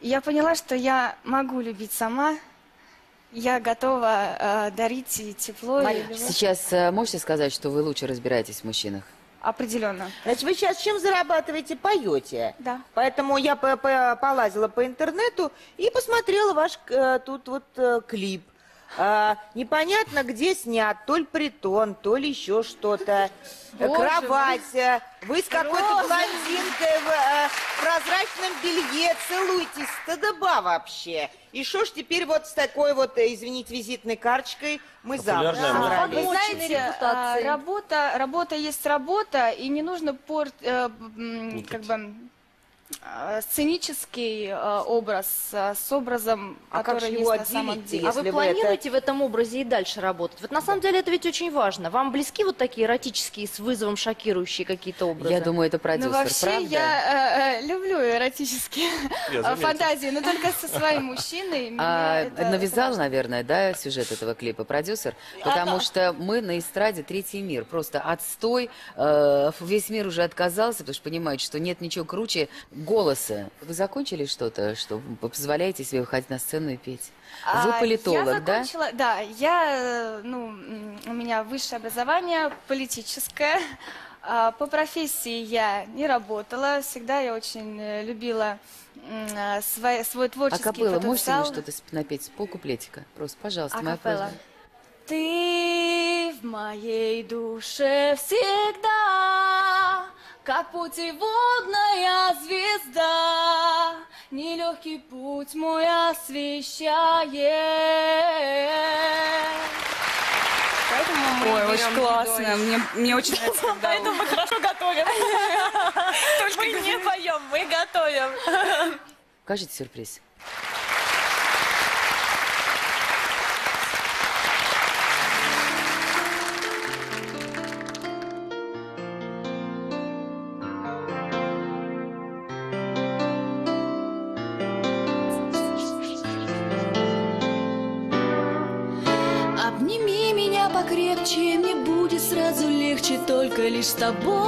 я поняла, что я могу любить сама, я готова э, дарить и тепло, и любовь.
Сейчас э, можете сказать, что вы лучше разбираетесь в мужчинах?
Определенно.
Значит, вы сейчас чем зарабатываете? Поете.
Да.
Поэтому я по- по- полазила по интернету и посмотрела ваш э, тут вот э, клип. А, непонятно, где снят, то ли притон, то ли еще что-то. Кровать. э, Вы с какой-то блондинкой в э, прозрачном белье целуетесь. Стыдоба вообще. И что ж теперь вот с такой вот, э, извините, визитной карточкой мы замуж
модель.
собрались?
Вы знаете, а, работа, работа есть работа, и не нужно порт, э, как бы а, сценический э, образ а, с образом,
А как
который
же
есть
его
на самом деле.
А вы
вы это-
планируете в этом образе и дальше работать? Вот на самом деле это ведь очень важно. Вам близки вот такие эротические, с вызовом шокирующие какие-то образы?
Я думаю, это
Ну,
продюсер,
вообще,
правда?
я э, э, люблю эротические
Я
э, фантазии, но только со своим мужчиной.
А,
это-
навязал,
это
наверное, да, сюжет этого клипа продюсер, потому что мы на эстраде третий мир, просто отстой, э, весь мир уже отказался, потому что понимает, что нет ничего круче голоса. Вы закончили что-то, что вы позволяете себе выходить на сцену и петь? Вы
А,
политолог,
я
да?
закончила, да? я, э, ну, у меня высшее образование политическое. А, По профессии я не работала, всегда я очень э, любила а, свой, свой
А
творческий
капелла, можете мне что-то напеть? Полкуплетика. Просто, пожалуйста, моя
Акапелла.
просьба.
Ты в моей душе всегда, как путеводная звезда, нелегкий путь мой освещает.
Ой, очень классно. Мне, мне очень нравится.
Поэтому мы хорошо готовим. Мы не поем, мы готовим.
Покажите сюрприз.
Покрепче, мне будет сразу легче только лишь с тобой.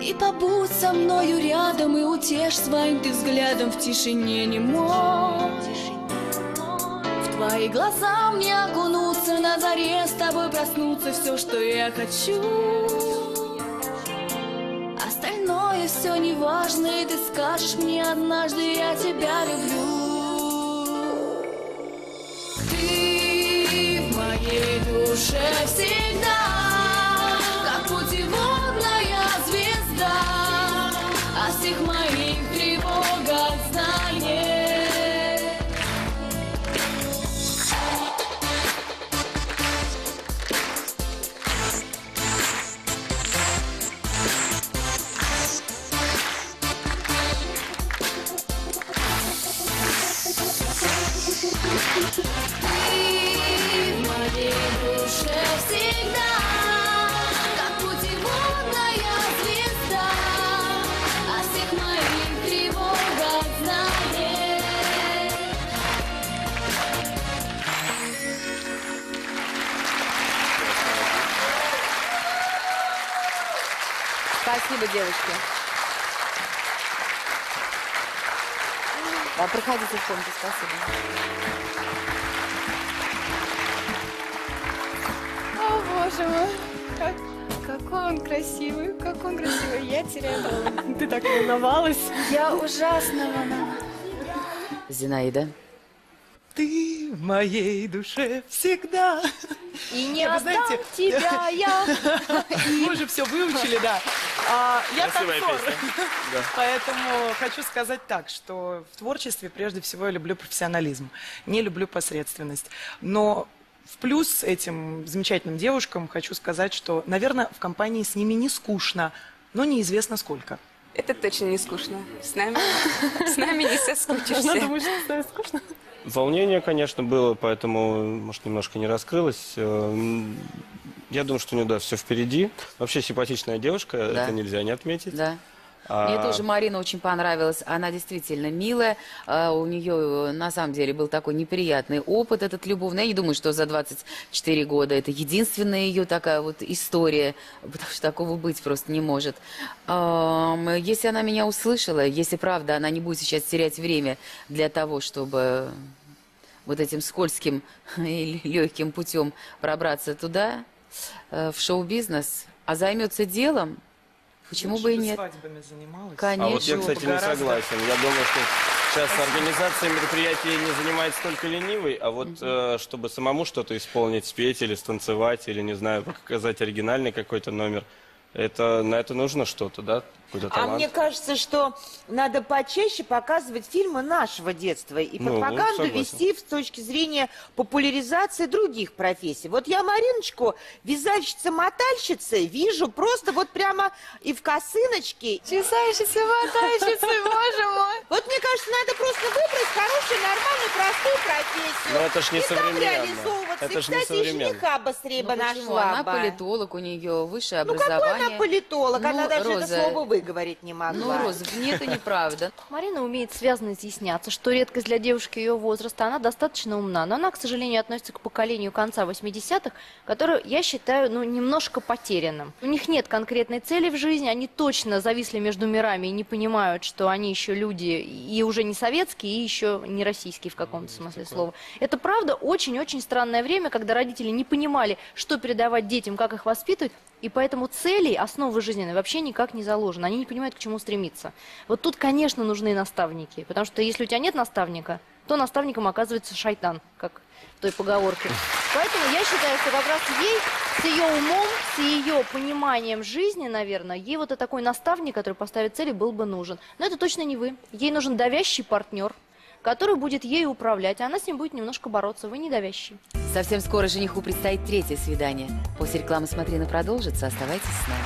И побудь со мною рядом и утешь своим ты взглядом в тишине не мой. В твои глаза мне окунуться, на заре с тобой проснуться, все, что я хочу. Остальное все не важно, и ты скажешь мне однажды, я тебя люблю. Душе всегда,
Спасибо, девочки. А, проходите в комнату, спасибо.
О, боже мой. Как, какой он красивый, как он красивый. Я теряю голову.
Ты так волновалась.
Я ужасно волновалась.
Зинаида.
Ты в моей душе всегда.
И не
Вы
отдам
знаете,
тебя я.
Мы уже все выучили, да. А, я
Красивая
танцор.
песня. Да.
Поэтому хочу сказать так, что в творчестве прежде всего я люблю профессионализм, не люблю посредственность. Но в плюс этим замечательным девушкам хочу сказать, что, наверное, в компании с ними не скучно, но неизвестно сколько.
Это точно не скучно. С нами, с нами не соскучишься.
Она думает, что становится скучно.
Волнение, конечно, было, поэтому, может, немножко не раскрылось. Я думаю, что у нее, да, все впереди. Вообще симпатичная девушка,
Да.
это нельзя не отметить.
Да.
А,
Мне тоже Марина очень понравилась. Она действительно милая. А, У нее э, на самом деле был такой неприятный опыт этот любовный. Я не думаю, что за 24 года это единственная ее такая вот история, потому что такого быть просто не может. Если она меня услышала, если правда она не будет сейчас терять время для того, чтобы вот этим скользким и легким путем пробраться туда, в шоу-бизнес, а займется делом, почему
Лучше
бы и нет?
свадьбами занималась.
Конечно.
А вот я, кстати, не
Гораздо.
согласен. Я думаю, что сейчас организация мероприятий не занимается только ленивой, а вот э, чтобы самому что-то исполнить, спеть или станцевать, или, не знаю, показать оригинальный какой-то номер, это, на это нужно что-то, да?
А мне кажется, что надо почаще показывать фильмы нашего детства и
Ну,
пропаганду
согласен.
вести с точки зрения популяризации других профессий. Вот я Мариночку, вязальщица-мотальщица, вижу просто вот прямо и в косыночке.
Чесальщица, мотальщица, боже мой.
Вот мне кажется, надо просто выбрать хорошую, нормальную, простую профессию.
Но это ж не
и
современно.
реализовываться.
Это
и,
ж не
кстати, и
современно.
жениха быстрее бы
Ну, почему?
нашла
Она
бы.
политолог, у нее высшее
Ну
образование.
Она политолог? она
Ну,
даже
Роза,
это слово выговорить не могла.
Ну, Роза, нет, это неправда.
Марина умеет связно изъясняться, что редкость для девушки ее возраста. Она достаточно умна, но она, к сожалению, относится к поколению конца 80-х, которое я считаю, ну, немножко потерянным. У них нет конкретной цели в жизни, они точно зависли между мирами и не понимают, что они еще люди и уже не советские, и еще не российские в каком-то смысле слова. Это правда очень-очень странное время, когда родители не понимали, что передавать детям, как их воспитывать, и поэтому целей, основы жизненной вообще никак не заложено. Они не понимают, к чему стремиться. Вот тут, конечно, нужны наставники, потому что если у тебя нет наставника, то наставником оказывается шайтан, как в той поговорке. Поэтому я считаю, что как раз ей с ее умом, с ее пониманием жизни, наверное, ей вот такой наставник, который поставит цели, был бы нужен. Но это точно не вы. Ей нужен давящий партнер, который будет ею управлять, а она с ним будет немножко бороться. Вы не.
Совсем скоро жениху предстоит третье свидание. После рекламы «Смотрина» продолжится. Оставайтесь с нами.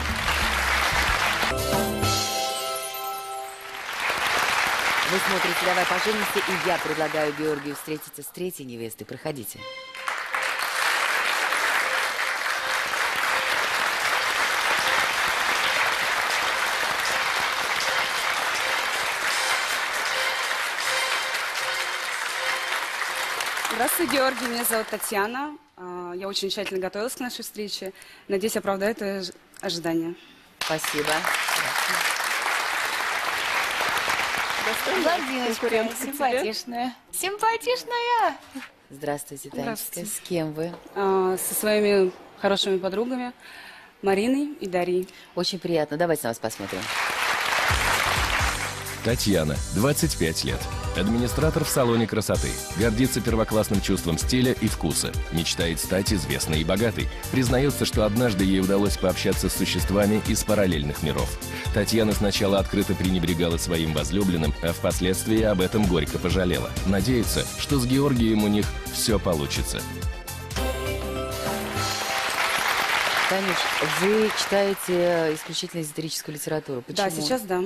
Вы смотрите «Давай поженимся», и я предлагаю Георгию встретиться с третьей невестой. Проходите.
Здравствуй, Георгий. Меня зовут Татьяна. А, Я очень тщательно готовилась к нашей встрече. Надеюсь, оправдаю твои ож- ожидания.
Спасибо.
Блондиночка, симпатичная. Симпатичная.
Здравствуйте, Танечка.
Здравствуйте.
С кем вы?
А, Со своими хорошими подругами Мариной и Дарьей.
Очень приятно. Давайте на вас посмотрим.
Татьяна, 25 лет. Администратор в салоне красоты. Гордится первоклассным чувством стиля и вкуса. Мечтает стать известной и богатой. Признается, что однажды ей удалось пообщаться с существами из параллельных миров. Татьяна сначала открыто пренебрегала своим возлюбленным, а впоследствии об этом горько пожалела. Надеется, что с Георгием у них все получится.
Танюш, вы читаете исключительно эзотерическую литературу. Почему?
Да, сейчас да.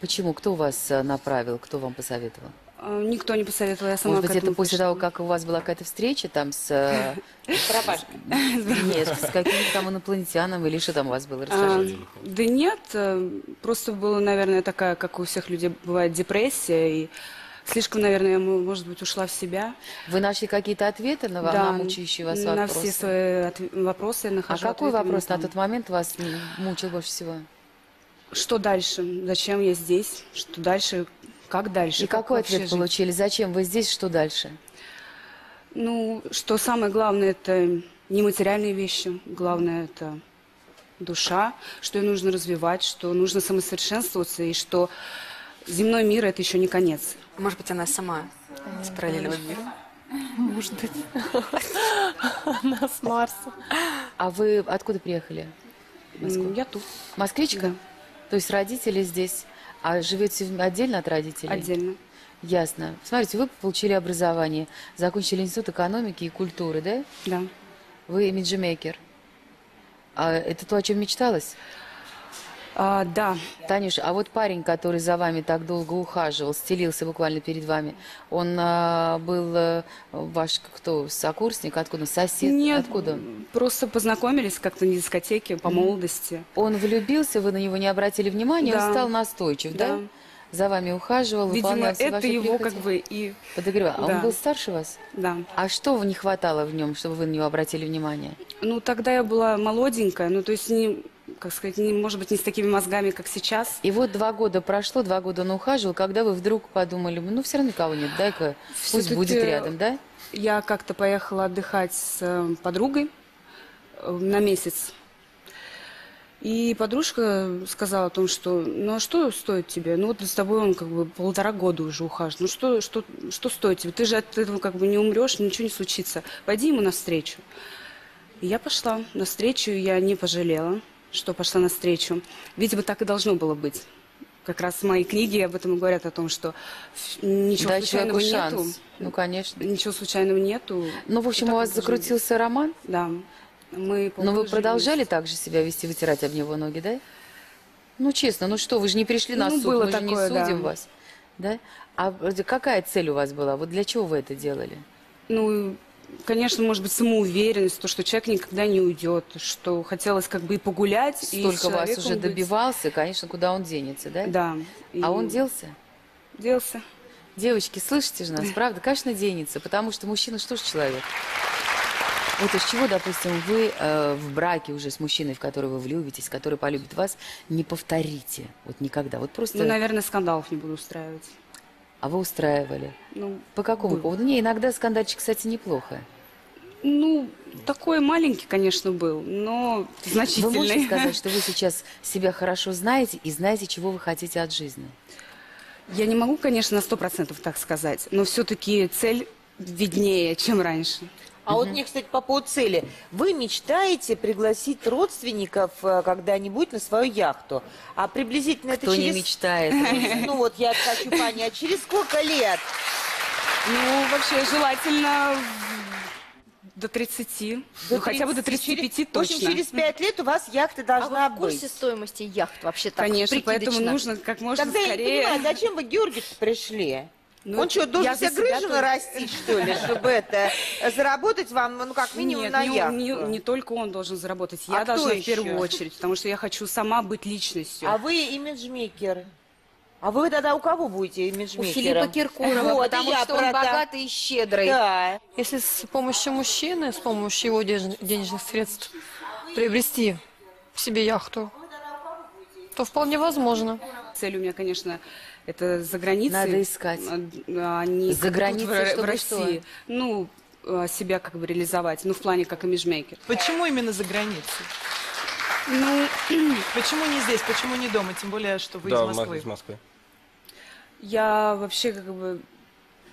Почему? Кто вас э, направил? Кто вам посоветовал?
А, Никто не посоветовал, я сама
Может
к
быть, это после
пришла.
того, как у вас была какая-то встреча там с... э, Нет, с каким-то там инопланетяном или что там у вас было?
А,
Расскажите.
Да нет, э, просто была, наверное, такая, как у всех людей бывает, депрессия. И слишком, наверное, я, может быть, ушла в себя.
Вы нашли какие-то ответы на,
Да,
на мучающие вас
на
вопросы?
все свои вопросы я
А
нахожу
какой
ответы
вопрос на тот момент вас мучил больше всего?
Что дальше? Зачем я здесь? Что дальше? Как дальше?
И
Как
какой ответ
жить?
получили? Зачем вы здесь? Что дальше?
Ну, что самое главное, это нематериальные вещи. Главное, это душа, что ее нужно развивать, что нужно самосовершенствоваться, и что земной мир – это еще не конец.
Может быть, она сама из параллельного мира.
Может быть. Она с Марса.
А вы откуда приехали? в Москву?
Я тут.
Москвичка? То есть родители здесь, а живете отдельно от родителей?
Отдельно.
Ясно. Смотрите, вы получили образование, закончили институт экономики и культуры, да?
Да.
Вы имиджемейкер. А это то, о чем мечталось?
А, да.
Танюш, а вот парень, который за вами так долго ухаживал, стелился буквально перед вами, он а, был а, ваш кто, сокурсник, откуда, сосед?
Нет,
Откуда?
просто познакомились как-то на дискотеке по молодости.
Он влюбился, вы на него не обратили внимания,
Да.
он стал настойчив, да?
Да.
За вами ухаживал,
Видимо, это его
прихоти?
как бы и...
Подогревал. А он
Да.
был старше вас?
Да.
А что не хватало в нем, чтобы вы на него обратили внимание?
Ну, тогда я была молоденькая, ну, то есть, не, как сказать, не, может быть, не с такими мозгами, как сейчас.
И вот два года прошло, два года он ухаживал, когда вы вдруг подумали, ну, все равно никого нет, дай-ка, пусть будет рядом, да?
Я как-то поехала отдыхать с э, подругой э, на месяц. И подружка сказала о том, что ну а что стоит тебе? Ну вот с тобой он как бы полтора года уже ухаживает. Ну что, что, что стоит тебе? Ты же от этого как бы не умрешь, ничего не случится. Пойди ему навстречу. И я пошла навстречу, я не пожалела, что пошла навстречу. Видимо, так и должно было быть. Как раз мои книги об этом и говорят о том, что ничего
Дай
случайного нету.
шанс. Ну, конечно.
Ничего случайного нету.
Ну, в общем, у вас закрутился роман?
Да. Мы
Но вы продолжали так же себя вести, вытирать об него ноги, да? Ну, честно, ну что, вы же не пришли на
Ну,
суд,
было
мы же не
такое, да.
судим вас. Да? А какая цель у вас была? Вот для чего вы это делали?
Ну, конечно, может быть, самоуверенность, то, что человек никогда не уйдет, что хотелось как бы и погулять, и
Столько вас
человеком
уже
быть.
добивался, конечно, куда он денется, да?
Да. И
А он делся?
Делся.
Девочки, слышите же нас, правда? Конечно, денется, потому что мужчина что ж человек? Вот из чего, допустим, вы э, в браке уже с мужчиной, в который вы влюбитесь, который полюбит вас, не повторите. Вот никогда. Вот просто...
Ну, наверное, скандалов не буду устраивать.
А вы устраивали?
Ну,
По какому
был.
поводу? Не, иногда скандальчик, кстати, неплохо.
Ну, такой маленький, конечно, был, но
Вы
значительный.
можете сказать, что вы сейчас себя хорошо знаете и знаете, чего вы хотите от жизни?
Я не могу, конечно, на сто процентов так сказать, но все-таки цель виднее, чем раньше.
А вот мне, кстати, по поводу цели. Вы мечтаете пригласить родственников э, когда-нибудь на свою яхту? А приблизительно
Кто
это
не
через...
мечтает?
Ну вот я хочу понять, через сколько лет?
Ну, вообще, желательно до 30. ну, хотя бы до 35
через-
точно.
В общем, через пять лет у вас яхта
А
должна
вы в курсе
быть.
стоимости яхт вообще так,
Конечно, поэтому нужно как можно
Тогда
скорее...
я не понимаю, зачем вы к Георгию пришли?
Ну,
Он что, должен
я за
себе
себя
грыжу нарастить, что ли, чтобы это заработать вам, ну, как минимум,
Нет,
на
не,
яхту?
не- не только он должен заработать,
А
я должна
кто
в первую очередь, потому что я хочу сама быть личностью.
А вы имиджмейкер. А вы тогда у кого будете
У
имиджмейкером?
Филиппа Киркорова,
Вот,
потому что он богатый и щедрый.
Да.
Если с помощью мужчины, с помощью его денежных средств приобрести себе яхту, то вполне возможно.
Цель у меня, конечно, это за границей.
Надо искать.
А, не
За границей,
в, в
чтобы
России. Ну, а, себя как бы реализовать, ну, в плане как имиджмейкер.
Почему именно за границей?
Ну,
Почему не здесь, почему не дома? Тем более, что вы
да,
из
в Мос-
Москвы.
из Москвы.
я вообще как бы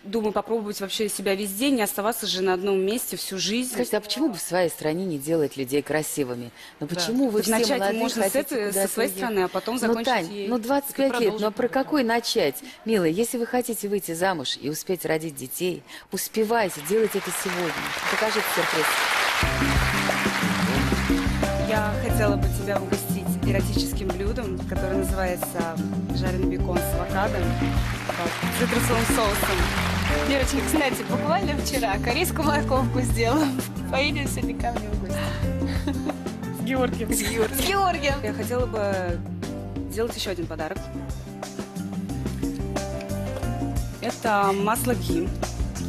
думаю попробовать вообще себя везде, не оставаться же на одном месте всю жизнь.
Скажите, а почему бы в своей стране не делать людей красивыми? Ну почему вы
Так
все
начать
молодые
можно с этой- со своей
ехать?
страны, а потом
Ну,
закончить
Тань,
ей.
ну 25
Так и
лет, но про какой начать? Милая, если вы хотите выйти замуж и успеть родить детей, успевайте, делайте это сегодня. Покажите сюрприз.
Я хотела бы тебя угостить эротическим блюдом, которое называется жареный бекон с авокадо, с цитрусовым соусом.
Девочки, кстати, буквально вчера корейскую морковку сделала. Поедем сегодня ко мне в гости.
С Георгием.
С Георгием. С Георгием.
Я хотела бы сделать еще один подарок. Это масло ги.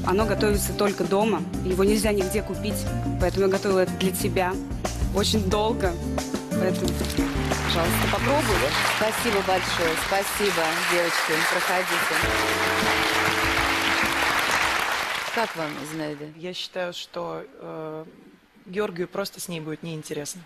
Оно готовится только дома. Его нельзя нигде купить. Поэтому я готовила это для тебя. Очень долго. Поэтому, пожалуйста, попробуй.
Спасибо большое, спасибо, девочки, проходите. Как вам, Зинаида?
Я считаю, что э, Георгию просто с ней будет неинтересно.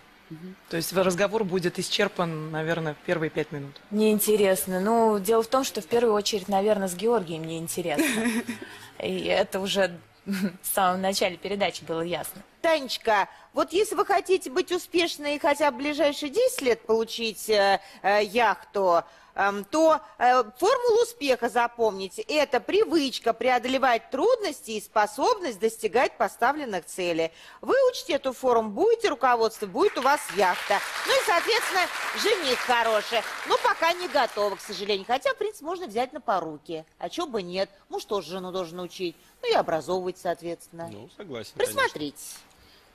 То есть разговор будет исчерпан, наверное, в первые пять минут.
Неинтересно. Ну, дело в том, что в первую очередь, наверное, с Георгием неинтересно. И это уже в самом начале передачи было ясно.
Танечка, вот если вы хотите быть успешной и хотя бы ближайшие 10 лет получить э, э, яхту, то э, формулу успеха запомните. Это привычка преодолевать трудности и способность достигать поставленных целей. Выучите эту форму, будете руководством, будет у вас яхта. Ну и, соответственно, жених хороший. Но пока не готова, к сожалению. Хотя, в принципе, можно взять на поруки. А чего бы нет? Муж тоже жену должен учить. Ну и образовывать, соответственно.
Ну, согласен, конечно.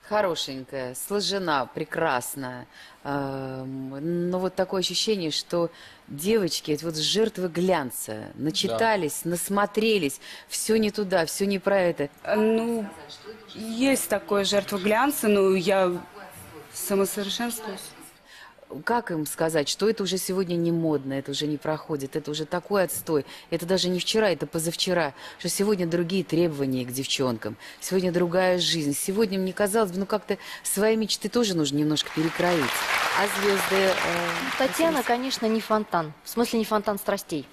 Хорошенькая, сложена, прекрасная. Эм, Но вот такое ощущение, что девочки, это вот жертвы глянца, начитались, насмотрелись, все не туда, все не про это.
Ну, есть такое жертва глянца, но я самосовершенствуюсь.
Как им сказать, что это уже сегодня не модно, это уже не проходит, это уже такой отстой, это даже не вчера, это позавчера, что сегодня другие требования к девчонкам, сегодня другая жизнь. Сегодня, мне казалось бы, ну как-то свои мечты тоже нужно немножко перекроить. А звезды... э,
Татьяна, конечно, не фонтан. В смысле, не фонтан страстей.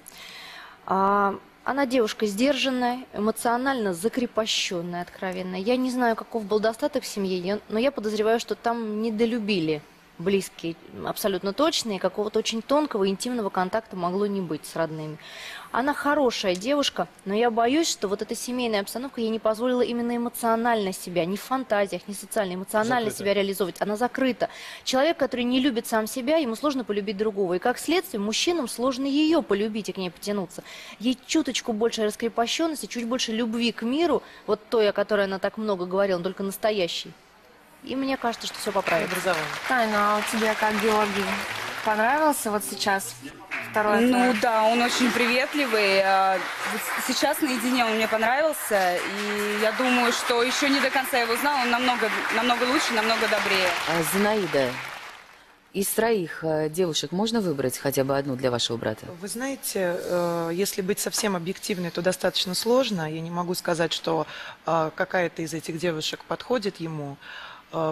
А, она девушка сдержанная, эмоционально закрепощенная, откровенная. Я не знаю, каков был достаток в семье, но я подозреваю, что там недолюбили близкие, абсолютно точные, какого-то очень тонкого интимного контакта могло не быть с родными. Она хорошая девушка, но я боюсь, что вот эта семейная обстановка ей не позволила именно эмоционально себя, не в фантазиях, не социально, эмоционально
Закрыта.
себя реализовывать. Она закрыта. Человек, который не любит сам себя, ему сложно полюбить другого. И как следствие, мужчинам сложно ее полюбить и к ней потянуться. Ей чуточку больше раскрепощенности, чуть больше любви к миру, вот той, о которой она так много говорила, но только настоящей. И мне кажется, что все поправится.
Таня, а у тебя как Георгий? Понравился вот сейчас второй
Ну
твой?
да, он очень приветливый. а, Сейчас наедине он мне понравился, и я думаю, что еще не до конца его знал, он намного, намного лучше, намного добрее.
А, Зинаида, из троих э, девушек можно выбрать хотя бы одну для вашего брата?
Вы знаете, э, если быть совсем объективной, то достаточно сложно. Я не могу сказать, что э, какая-то из этих девушек подходит ему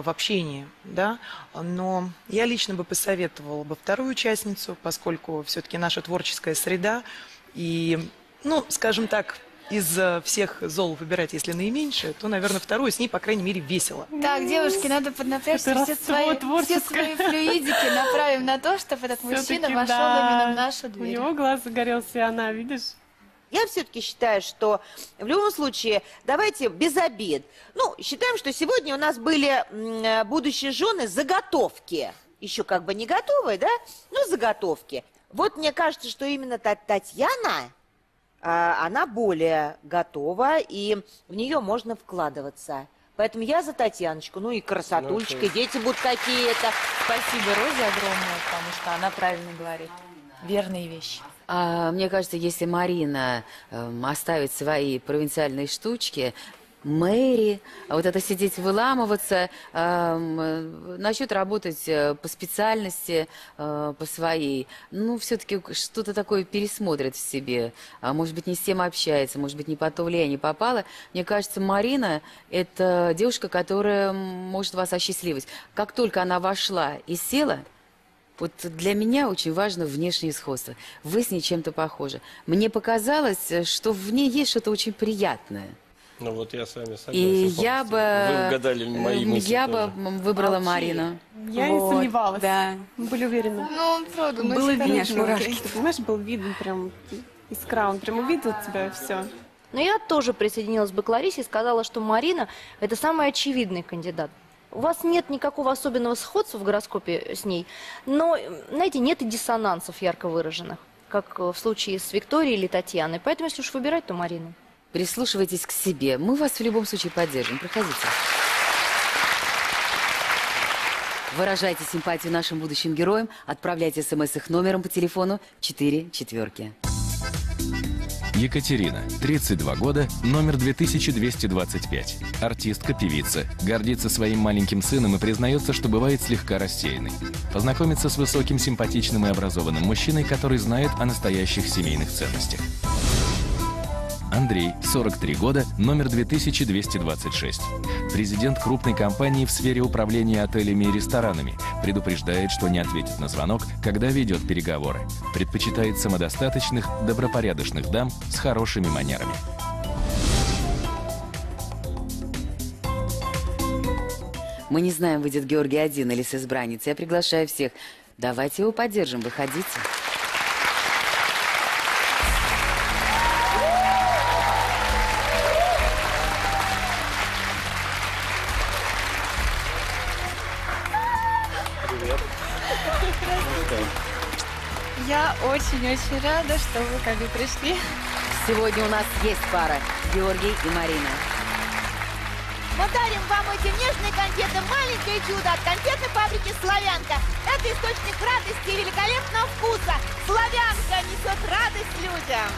в общении, да, но я лично бы посоветовала бы вторую участницу, поскольку все-таки наша творческая среда И, ну, скажем так, из э, всех зол выбирать, если наименьшее, то, наверное, вторую с ней, по крайней мере, весело.
Так, девушки, надо поднапрячься, все свои, все свои флюидики направим на то, чтобы этот мужчина вошел
да.
именно в нашу
У
дверь.
него глаз загорелся, и она, видишь?
Я все-таки считаю, что в любом случае, давайте без обид. Ну, считаем, что сегодня у нас были будущие жены заготовки. Еще как бы не готовые, да? Ну, заготовки. Вот мне кажется, что именно Та- Татьяна, а, она более готова, и в нее можно вкладываться. Поэтому я за Татьяночку. Ну и красотульчика,
Ну,
дети будут какие-то.
Спасибо Розе огромное, потому что она правильно говорит. Верные вещи.
А, мне кажется, если Марина эм, оставит свои провинциальные штучки, Мэри, а вот это сидеть выламываться, эм, э, начнет работать э, по специальности, э, по своей, ну, все-таки что-то такое пересмотрит в себе. А может быть, не с тем общается, может быть, не по то влияние попала. Мне кажется, Марина – это девушка, которая может вас осчастливить. Как только она вошла и села, вот для меня очень важно внешнее сходство. Вы с ней чем-то похожи. Мне показалось, э, что в ней есть что-то очень приятное.
Ну вот я с вами согласен.
И я бы...
Вы угадали мои
э,
мысли
Я
тоже.
бы выбрала Марину.
Я не
Вот,
сомневалась.
да.
Мы были уверены.
Ну, правда, ну,
Было видно, мурашки.
Ты понимаешь, был видно прям искра, он прям увидел тебя, все.
Но я тоже присоединилась бы к Ларисе и сказала, что Марина – это самый очевидный кандидат. У вас нет никакого особенного сходства в гороскопе с ней, но, знаете, нет и диссонансов ярко выраженных, как в случае с Викторией или Татьяной. Поэтому, если уж выбирать, то Марину.
Прислушивайтесь к себе. Мы вас в любом случае поддержим. Проходите. Выражайте симпатию нашим будущим героям. Отправляйте смс их номером по телефону 4 четверки.
Екатерина, 32 года, номер 2225. Артистка, певица. Гордится своим маленьким сыном и признается, что бывает слегка рассеянной. Познакомится с высоким, симпатичным и образованным мужчиной, который знает о настоящих семейных ценностях. Андрей, 43 года, номер 2226. Президент крупной компании в сфере управления отелями и ресторанами. Предупреждает, что не ответит на звонок, когда ведет переговоры. Предпочитает самодостаточных, добропорядочных дам с хорошими манерами.
Мы не знаем, выйдет Георгий один или с избранницей. Я приглашаю всех. Давайте его поддержим. Выходите.
Очень-очень рада, что вы ко мне пришли.
Сегодня у нас есть пара. Георгий и Марина.
Мы дарим вам эти нежные конфеты «Маленькое чудо» от конфетной фабрики «Славянка». Это источник радости и великолепного вкуса. «Славянка» несет радость людям.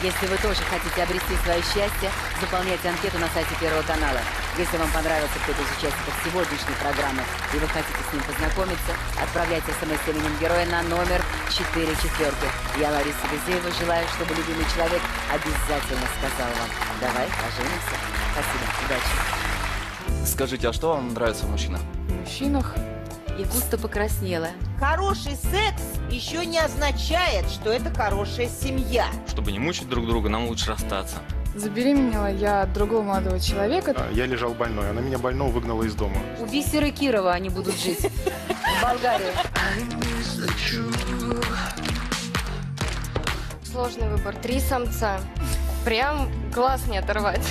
Если вы тоже хотите обрести свое счастье, заполняйте анкету на сайте Первого канала. Если вам понравился кто-то из участников сегодняшней программы и вы хотите с ним познакомиться, отправляйте смс с именем героя на номер 4 четверки. Я, Лариса Безеева, желаю, чтобы любимый человек обязательно сказал вам «Давай поженимся». Спасибо, удачи.
Скажите, а что вам нравится в мужчинах?
В мужчинах.
И густо покраснела.
Хороший секс еще не означает, что это хорошая семья.
Чтобы не мучить друг друга, нам лучше расстаться.
Забеременела я от другого молодого человека.
А, Я лежал больной, она меня больного выгнала из дома.
У Бисера Кирова они будут жить. В Болгарии.
Сложный выбор. Три самца. Прям глаз не оторвать.